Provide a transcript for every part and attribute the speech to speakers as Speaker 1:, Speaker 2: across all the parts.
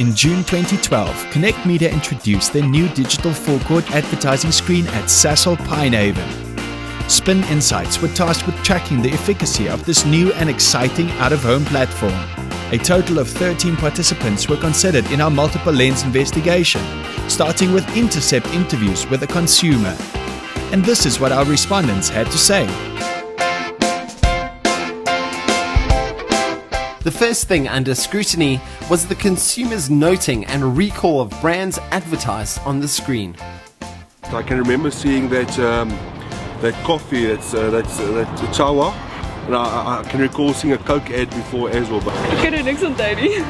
Speaker 1: In June 2012, Connect Media introduced their new digital forecourt advertising screen at Sasol Pinehaven. Spin Insights were tasked with tracking the efficacy of this new and exciting out of home platform. A total of 13 participants were considered in our multiple lens investigation, starting with intercept interviews with a consumer. And this is what our respondents had to say.
Speaker 2: The first thing under scrutiny was the consumer's noting and recall of brands advertised on the screen.
Speaker 3: I can remember seeing that um, that coffee, that's uh, that's uh, that chawa, and I, I, can recall seeing a Coke ad before as well. But
Speaker 4: I can niks onthou nie.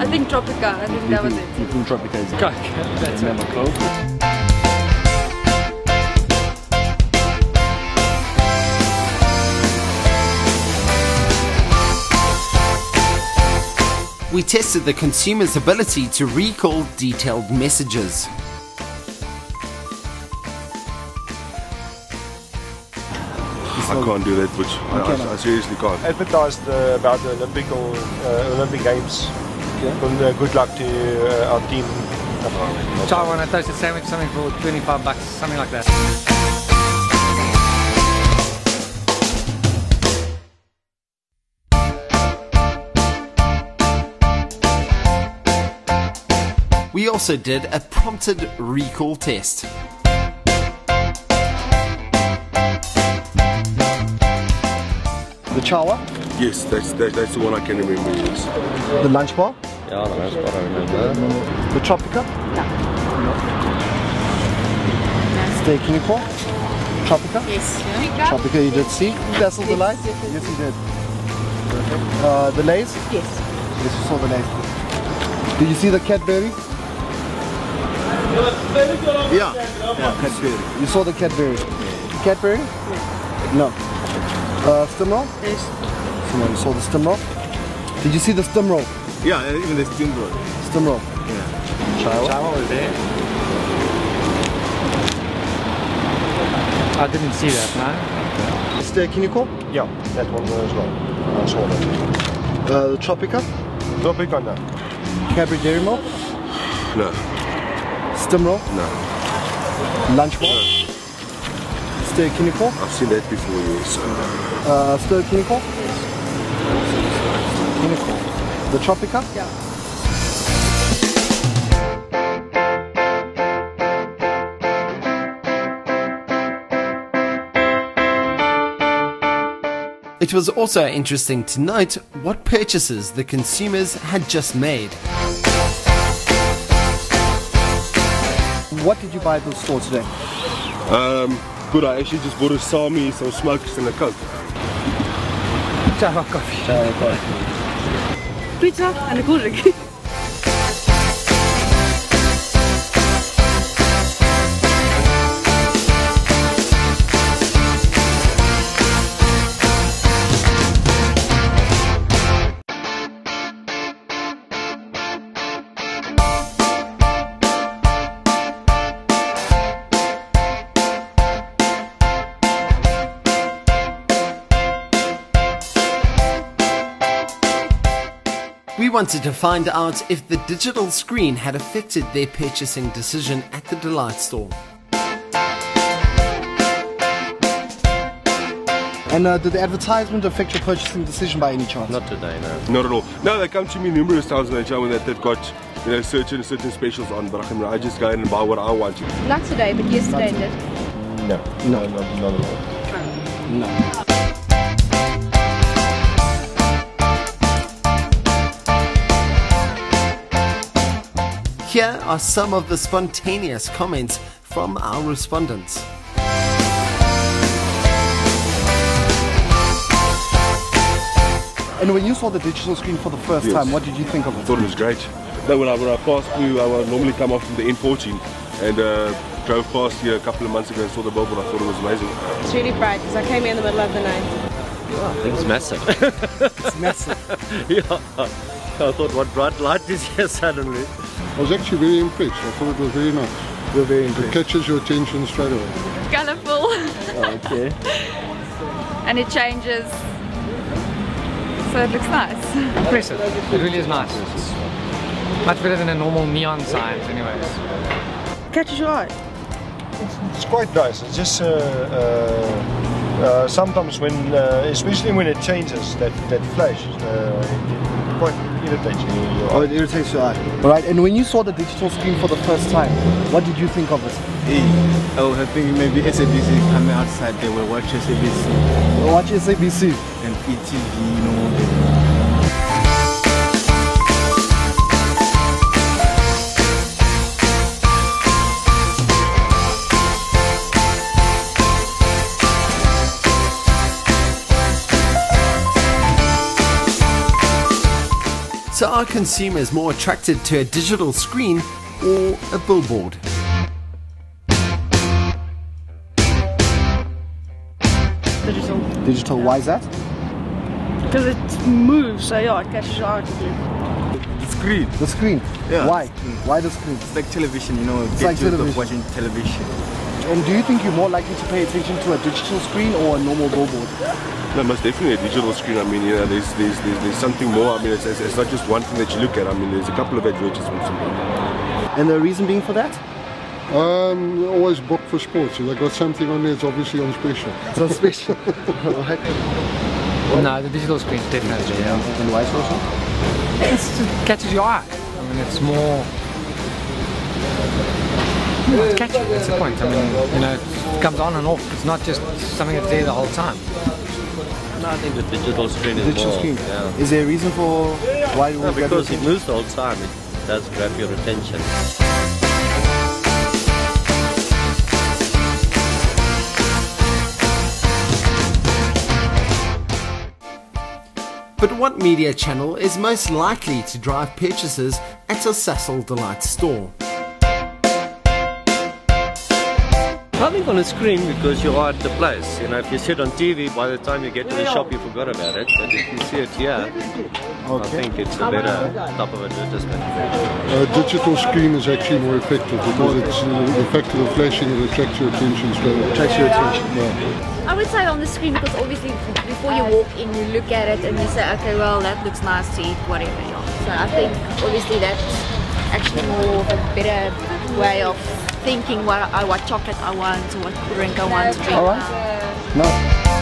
Speaker 5: I think Tropica. I think that was it.
Speaker 6: You think Tropica is
Speaker 4: Coke. That's
Speaker 6: remember Coke?
Speaker 2: We tested the consumer's ability to recall detailed messages.
Speaker 3: I can't do that, which I, I, I seriously can't.
Speaker 7: advertised uh, about the Olympic or, uh, Olympic Games. And, uh, good luck to uh, our team.
Speaker 4: Chow on a toasted sandwich, something for 25 bucks, something like that.
Speaker 2: We also did a prompted recall test.
Speaker 6: The Chawa,
Speaker 3: Yes, that's that, that's the one I can remember. Yes.
Speaker 6: the lunch bar,
Speaker 8: Yeah, the most part I remember.
Speaker 6: the Tropica. Steak unicorn. Tropica.
Speaker 5: Yes.
Speaker 6: Tropica you did see. Dazzle the light. Yes you did. Uh, the Lays.
Speaker 5: Yes.
Speaker 6: Yes you saw the Lays. Did you see the Cadbury?
Speaker 3: Yeah, yeah, Cadbury.
Speaker 6: You saw the Cadbury. Cadbury? No. Uh, Stimorol?
Speaker 5: Yes.
Speaker 6: Someone you saw the Stimorol? Did you see the Stimorol?
Speaker 3: Yeah, even the steam roll.
Speaker 6: Stimorol.
Speaker 3: Yeah.
Speaker 6: Chawa.
Speaker 4: Chow was there. I didn't see that, no?
Speaker 6: Steak unicorn.
Speaker 7: Yeah, that one as well. I saw that.
Speaker 6: Uh, the Tropica.
Speaker 7: Tropica, no.
Speaker 6: Cadbury Dairy Milk.
Speaker 3: No,
Speaker 6: Stimorol.
Speaker 3: no.
Speaker 6: Lunch bar. Steak unicorn.
Speaker 3: I've seen that before. Yes.
Speaker 6: Uh, steak unicorn. Unicorn. The Tropica.
Speaker 5: Yeah.
Speaker 2: It was also interesting to note what purchases the consumers had just made.
Speaker 6: What did you buy at the store today?
Speaker 3: Um, good. I actually just bought a salmi, some smokes, and a coke.
Speaker 4: Chow coffee.
Speaker 5: Pizza and a cool drink.
Speaker 2: wanted to find out if the digital screen had affected their purchasing decision at the Delight store.
Speaker 6: And uh, did the advertisement affect your purchasing decision by any chance?
Speaker 8: Not today, no.
Speaker 3: Not at all. No, they come to me numerous times and they tell me that they've got you know certain certain specials on, but I can I just go in and buy what I want.
Speaker 5: Not today, but yesterday did.
Speaker 7: No, no, no, not at all.
Speaker 6: No.
Speaker 2: Here are some of the spontaneous comments from our respondents.
Speaker 6: And when you saw the digital screen for the first
Speaker 3: Yes.
Speaker 6: time, what did you think of it?
Speaker 3: I
Speaker 6: it?
Speaker 3: thought it was great. No, when I when I passed through, I would normally come off from the N14 and uh, drove past here a couple of months ago and saw the billboard. I thought it was amazing.
Speaker 5: It's really bright because I came here in the middle of the night.
Speaker 8: I think it's massive.
Speaker 6: It's massive.
Speaker 8: yeah. I thought, what bright light is here suddenly?
Speaker 9: I was actually very impressed. I thought it was very nice.
Speaker 6: You're very
Speaker 9: It catches your attention straight away.
Speaker 5: Colourful.
Speaker 6: Okay.
Speaker 5: and it changes. So it looks nice.
Speaker 4: Impressive. It really is nice. Much better than a normal neon sign anyways.
Speaker 5: Catches your eye.
Speaker 7: It's quite nice. It's just uh, uh, uh, sometimes when, uh, especially when it changes, that that flash, uh, quite irritates you.
Speaker 6: Oh, it irritates your eye. Right, and when you saw the digital screen for the first time, what did you think of it?
Speaker 10: I think maybe SABC coming outside, they will watch SABC
Speaker 6: Watch SABC.
Speaker 10: and ETV, you know.
Speaker 2: So are consumers more attracted to a digital screen or a billboard?
Speaker 5: Digital.
Speaker 6: Digital, why is that?
Speaker 5: Because it moves, so yeah, it catches your eye quickly.
Speaker 10: The screen,
Speaker 6: The screen.
Speaker 10: Yeah.
Speaker 6: Why? Why the screen?
Speaker 10: it's like television, you know,
Speaker 6: It's
Speaker 10: get
Speaker 6: like
Speaker 10: used
Speaker 6: television.
Speaker 10: watching television.
Speaker 6: And do you think you're more likely to pay attention to a digital screen or a normal billboard?
Speaker 3: No, most definitely a digital screen. I mean, you know, there's there's there's, there's something more. I mean, it's, it's, it's not just one thing that you look at. I mean, there's a couple of advertisements. in there.
Speaker 6: And the reason being for that?
Speaker 9: Um, always book for sports. If they got something on there, it's obviously on special.
Speaker 6: So special. right.
Speaker 4: No, the digital screen definitely. Yeah.
Speaker 6: And vice versa?
Speaker 4: It's, it catches your eye. I mean, it's more. It's catchy. That's the point. I mean, you know, it comes on and off. It's not just something that's there the whole time.
Speaker 8: No, I think the digital screen is
Speaker 6: Digital
Speaker 8: more.
Speaker 6: screen.
Speaker 8: Yeah.
Speaker 6: Is there a reason for why you
Speaker 8: No,
Speaker 6: would grab
Speaker 8: because
Speaker 6: your
Speaker 8: it moves the whole time. It does grab your attention.
Speaker 2: But what media channel is most likely to drive purchases at a Sasol Delight store?
Speaker 8: I think on a screen because you are at the place. You know, if you sit on TV, by the time you get to the shop, you forgot about it. But if you see it here, I think it's a better type of advertisement.
Speaker 9: A digital screen is actually more effective because it's uh, the fact of the flashing it attracts your attention straight away.
Speaker 6: Attracts your attention.
Speaker 9: Yeah.
Speaker 11: I would say on the screen because obviously before you walk in you look at it and you say okay well that looks nice to eat whatever. So I think obviously that's actually more of a better way of thinking what I, what chocolate I want or what drink I want to drink.
Speaker 6: All right. No.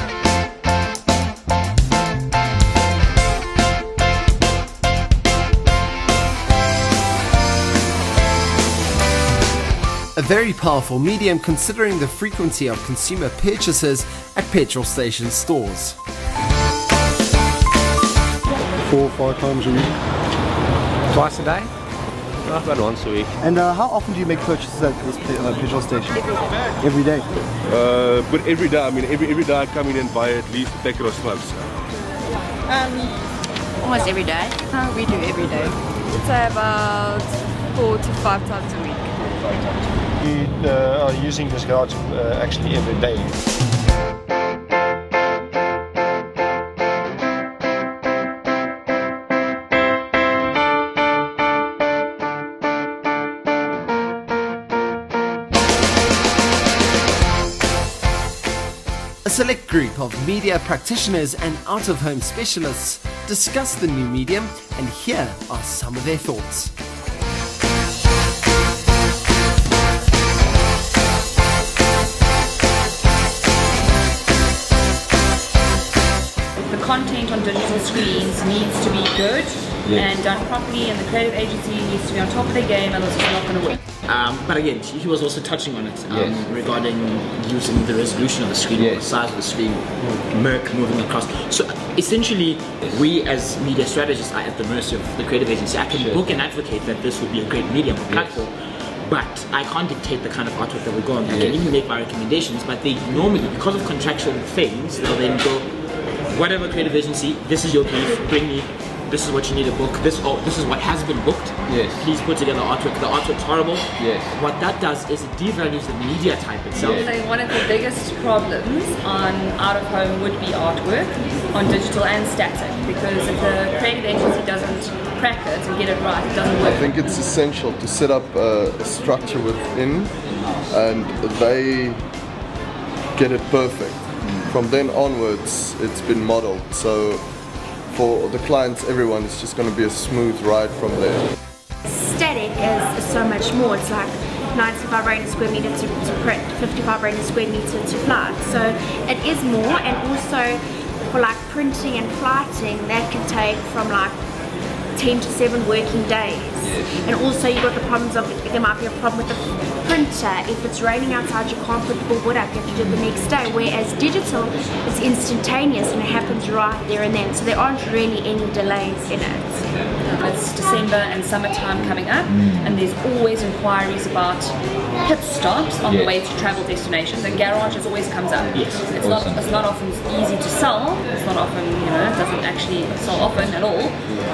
Speaker 2: A very powerful medium considering the frequency of consumer purchases at petrol station stores.
Speaker 9: Four or five times a week.
Speaker 4: Twice a day.
Speaker 8: About once a week.
Speaker 6: And uh, how often do you make purchases at this pe- uh, petrol station? Every day.
Speaker 3: Uh, but every day, I mean, every every day I come in and buy at least a packet of smokes.
Speaker 11: Almost every day.
Speaker 5: we do every day. I'd about four to five times a week.
Speaker 7: We uh, are using this garage uh, actually every day.
Speaker 2: A select group of media practitioners and out of home specialists discuss the new medium, and here are some of their thoughts.
Speaker 12: Screens needs to be good and done properly and the creative agency needs to be on top of their game and it's just not going to work.
Speaker 13: Um, but again, he was also touching on it um, regarding using the resolution of the screen, or the size of the screen, Merc moving across. So essentially, we as media strategists are at the mercy of the creative agency. I can book and advocate that this would be a great medium or platform. But I can't dictate the kind of artwork that we go on. I can even make my recommendations, but they normally, because of contractual things, they'll then go, whatever creative agency, this is your brief, bring me, this is what you need to book, this oh, this is what has been booked.
Speaker 10: Yes.
Speaker 13: Please put together artwork. The artwork's horrible.
Speaker 10: Yes.
Speaker 13: What that does is it devalues the media type itself.
Speaker 12: So one of the biggest problems on out of home would be artwork on digital and static because if the creative agency doesn't crack it and get it right, it doesn't work.
Speaker 14: I think it's essential to set up a, a structure within and they get it perfect. From then onwards, it's been modeled. So for the clients, everyone, it's just going to be a smooth ride from there.
Speaker 15: static is, so much more. It's like 95 rand a square meter to, to print, 55 rand a square meter to flight. So it is more and also for like printing and flighting that can take from like 10 to 7 working days. Yes. And also you've got the problems of, there might be a problem with the printer. If it's raining outside you can't put the wood up, you have to do it the next day. Whereas digital is instantaneous and it happens right there and then. So there aren't really any delays in it.
Speaker 12: It's December and summertime coming up mm. and there's always inquiries about pit stops on yes. the way to travel destinations and garages always comes up.
Speaker 16: Yes.
Speaker 12: It's awesome. not it's not often easy to sell. It's not often, you know, it doesn't actually sell often at all.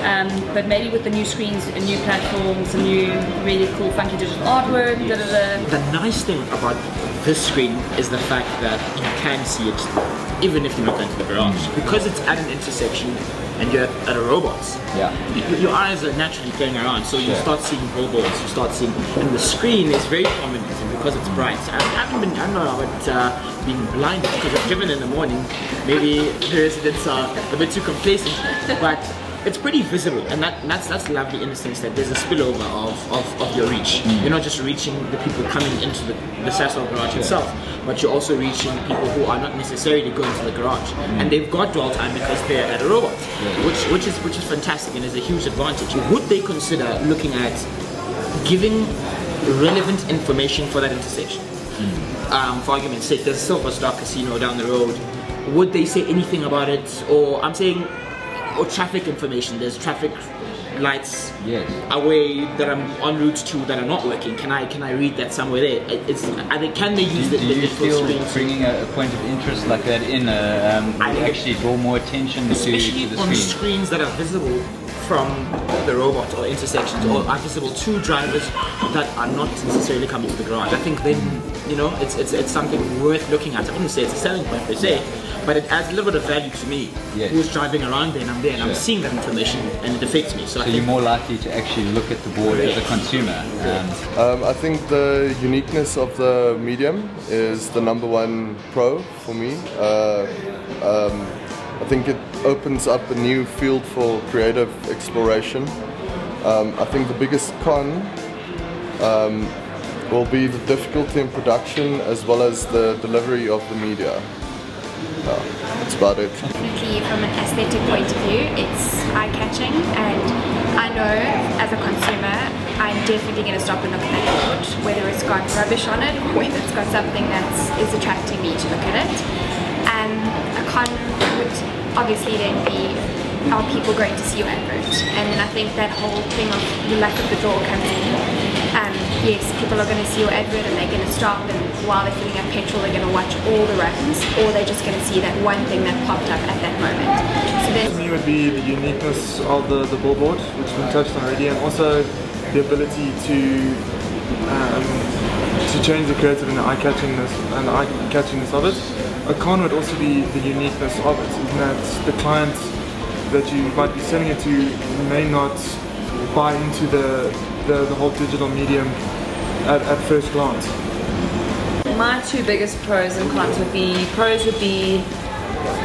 Speaker 12: Um, but maybe with the new screens and new platforms, and new really cool funky digital artwork, da, da, da.
Speaker 13: The nice thing about this screen is the fact that you can see it even if you're not going to the garage. Because it's at an intersection and you're at a robots,
Speaker 16: yeah.
Speaker 13: your eyes are naturally going around, so you yeah. start seeing robots. you start seeing, and the screen is very prominent because it's bright. I haven't been, I don't know about uh, being blinded because I've driven in the morning. Maybe the residents are a bit too complacent, but it's pretty visible, and that that's that's lovely in the sense that there's a spillover of, of, of your reach. Mm. You're not just reaching the people coming into the, the Sasol garage yeah. itself, but you're also reaching people who are not necessarily going to the garage, mm. and they've got dwell time because they're at a robot, yeah. which which is which is fantastic and is a huge advantage. Would they consider looking at giving relevant information for that intersection? Mm. Um, for argument's sake, there's a Silver Star Casino down the road. Would they say anything about it? Or I'm saying or traffic information. There's traffic lights
Speaker 16: yes.
Speaker 13: away that I'm en route to that are not working. Can I can I read that somewhere there? It's I think can they use
Speaker 16: do,
Speaker 13: the,
Speaker 16: do
Speaker 13: the
Speaker 16: you feel bringing a, a, point of interest like that in uh, um, I actually draw more attention
Speaker 13: especially
Speaker 16: to, to the
Speaker 13: on
Speaker 16: screen.
Speaker 13: screens that are visible from the robot or intersections or are visible to drivers that are not necessarily coming to the garage. I think then you know it's it's, it's something worth looking at. I wouldn't say it's a selling point per se but it adds a little bit of value to me yes. who's driving around there and I'm there and sure. I'm seeing that information and it affects me. So,
Speaker 16: so you're more likely to actually look at the board as a consumer.
Speaker 14: Um, I think the uniqueness of the medium is the number one pro for me. Uh, um, I think it opens up a new field for creative exploration. Um, I think the biggest con um, will be the difficulty in production as well as the delivery of the media that's about it.
Speaker 15: Definitely from an aesthetic point of view, it's eye-catching and I know as a consumer I'm definitely going to stop and look at that board, whether it's got rubbish on it or whether it's got something that is attracting me to look at it. And a con obviously then be are people going to see your advert? And then I think that whole thing of the lack of the draw comes in. Um, yes, people are going to see your advert and they're going to stop and while they're filling up petrol they're going to watch all the runs or they're just going to see that one thing that popped up at that moment.
Speaker 17: So then For me would be the uniqueness of the, the billboard, which we touched on already, and also the ability to um, to change the creative and the eye-catchingness and eye-catchingness of it. A con would also be the uniqueness of it, in that the client that you might be selling it to may not buy into the, the, the whole digital medium at, at first glance.
Speaker 12: My two biggest pros and cons would be, pros would be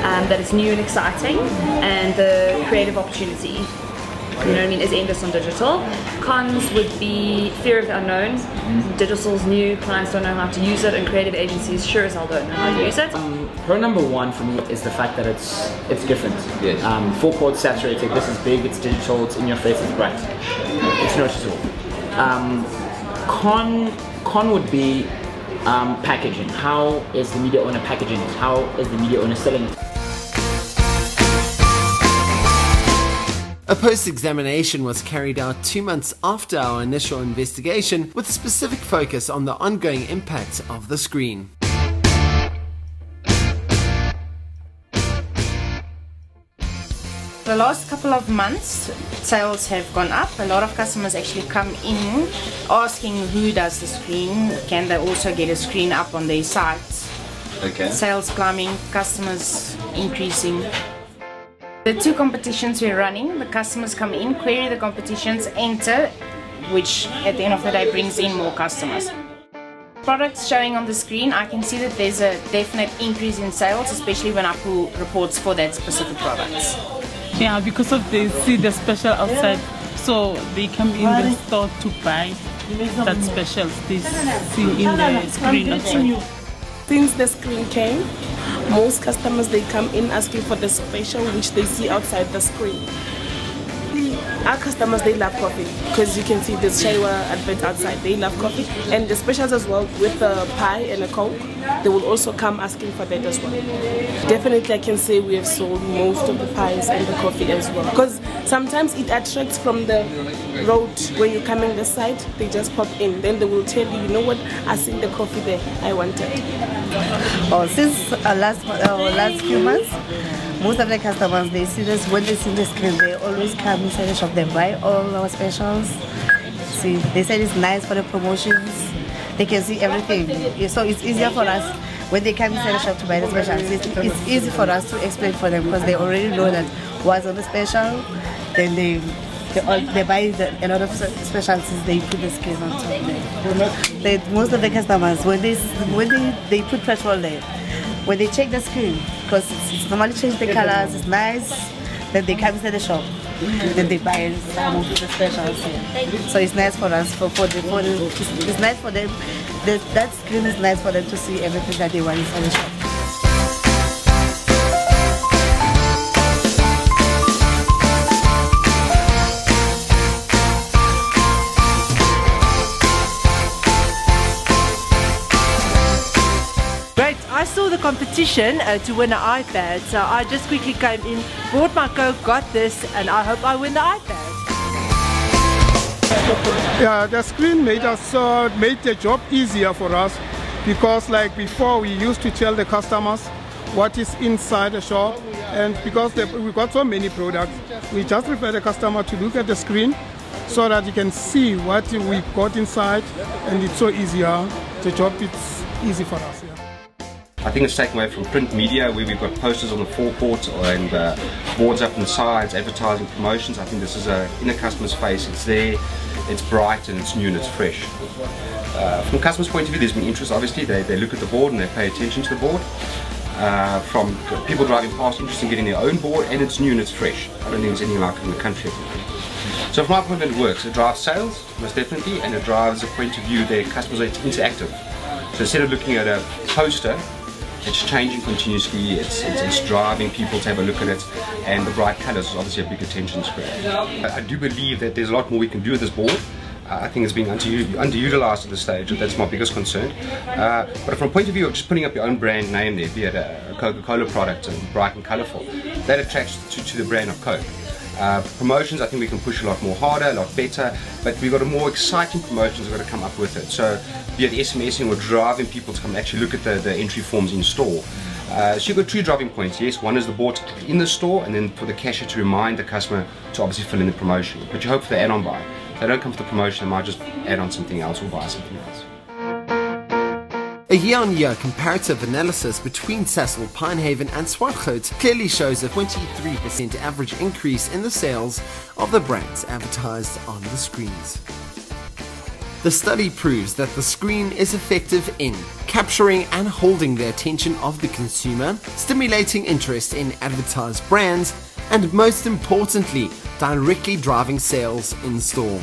Speaker 12: um, that it's new and exciting and the creative opportunity you know what I mean, is endless on digital. Cons would be fear of the unknown. Digital's new, clients don't know how to use it, and creative agencies sure as hell don't know how to use it.
Speaker 13: Um, pro number one for me is the fact that it's it's different.
Speaker 16: Yes.
Speaker 13: Um, full chord saturated, this is big, it's digital, it's in your face, it's bright. It's noticeable. Um, con, con would be um, packaging. How is the media owner packaging it? How is the media owner selling it?
Speaker 2: A post-examination was carried out two months after our initial investigation with a specific focus on the ongoing impact of the screen.
Speaker 18: The last couple of months, sales have gone up. A lot of customers actually come in asking who does the screen. Can they also get a screen up on their site?
Speaker 16: Okay.
Speaker 18: Sales climbing, customers increasing. The two competitions we're running, the customers come in, query the competitions, enter, which at the end of the day brings in more customers. Products showing on the screen, I can see that there's a definite increase in sales, especially when I pull reports for that specific products.
Speaker 19: Yeah, because of they see the special outside So they come in the store to buy that special they see in the screen outside.
Speaker 20: Since the screen came, most customers they come in asking for the special which they see outside the screen. Our customers they love coffee because you can see this Shaiwa advert outside. They love coffee and the specials as well with the pie and a coke. They will also come asking for that as well. Definitely, I can say we have sold most of the pies and the coffee as well because sometimes it attracts from the road when you're coming the site. They just pop in. Then they will tell you, you know what? I seen the coffee there. I want it.
Speaker 21: Oh, since uh, last uh, last few months, most of the customers they see this when they see the screen, they always come inside the shop. They buy all our specials. See, they said it's nice for the promotions. They can see everything, so it's easier for us when they come inside the shop to buy the specials. It's, it's easy for us to explain for them because they already know that what's on the special. Then they they, all, they buy the, a lot of specialties. They put the screen on top there. They, most of the customers when they when they, they put petrol there when they check the screen, because it's, it's normally change the colors, it's nice, then they come inside the shop, then they buy some of the specials. So it's nice for us, for, for, the, for the, it's, it's nice for them, the, that screen is nice for them to see everything that they want inside the shop.
Speaker 22: I saw the competition uh, to win an iPad, so I just quickly came in, bought my Coke, got this, and I hope I win the iPad.
Speaker 23: Yeah, the screen made us uh, made the job easier for us because, like before, we used to tell the customers what is inside the shop, and because the, we got so many products, we just refer the customer to look at the screen so that you can see what we got inside, and it's so easier. The job is easy for us. Yeah.
Speaker 24: I think it's taken away from print media where we've got posters on the forecourt and uh, boards up on the sides, advertising promotions. I think this is a, in a customer's face. It's there, it's bright and it's new and it's fresh. Uh, from a customer's point of view, there's been interest obviously. They, they look at the board and they pay attention to the board. Uh, from people driving past, interest in getting their own board and it's new and it's fresh. I don't think there's anything like it in the country. So from my point of view, it works. It drives sales, most definitely, and it drives a point of view their customers are interactive. So instead of looking at a poster, it's changing continuously, it's, it's, it's, driving people to have a look at it, and the bright colours is obviously a big attention square. I, I do believe that there's a lot more we can do with this board. Uh, I think it's being under, underutilized at this stage, that's my biggest concern. Uh, but from a point of view of just putting up your own brand name there, be it a Coca-Cola product and bright and colourful, that attracts to, to the brand of Coke. Uh, promotions, I think we can push a lot more harder, a lot better, but we've got a more exciting promotions we've got to come up with it. So, be it SMSing or driving people to come actually look at the, the entry forms in store. Uh, so you've got two driving points. Yes, one is the board in the store, and then for the cashier to remind the customer to obviously fill in the promotion. But you hope for the add-on buy. If they don't come for the promotion, they might just add on something else or buy something else.
Speaker 2: A year-on-year comparative analysis between Sasol, Pinehaven and Swartgoed clearly shows a 23% average increase in the sales of the brands advertised on the screens. The study proves that the screen is effective in capturing and holding the attention of the consumer, stimulating interest in advertised brands, and most importantly, directly driving sales in store.